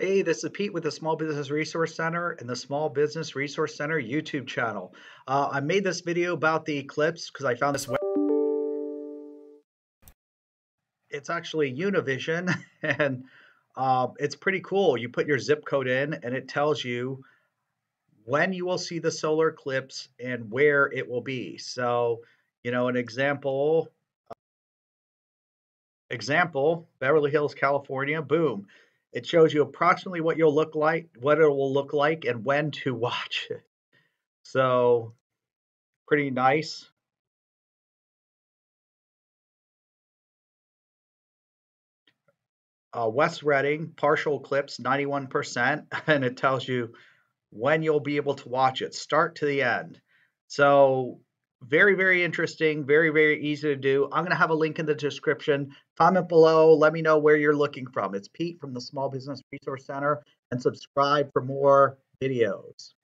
Hey, this is Pete with the Small Business Resource Center and the Small Business Resource Center YouTube channel. Uh, I made this video about the eclipse because I found this web. It's actually Univision and uh, it's pretty cool. You put your zip code in and it tells you when you will see the solar eclipse and where it will be. So, you know, an example, example, Beverly Hills, California, boom it shows you approximately what you'll look like, what it will look like, and when to watch it. So, pretty nice. Uh, West Reading, partial eclipse, 91%, and it tells you when you'll be able to watch it, start to the end. So very, very interesting, very, very easy to do. I'm going to have a link in the description. Comment below. Let me know where you're looking from. It's Pete from the Small Business Resource Center, and subscribe for more videos.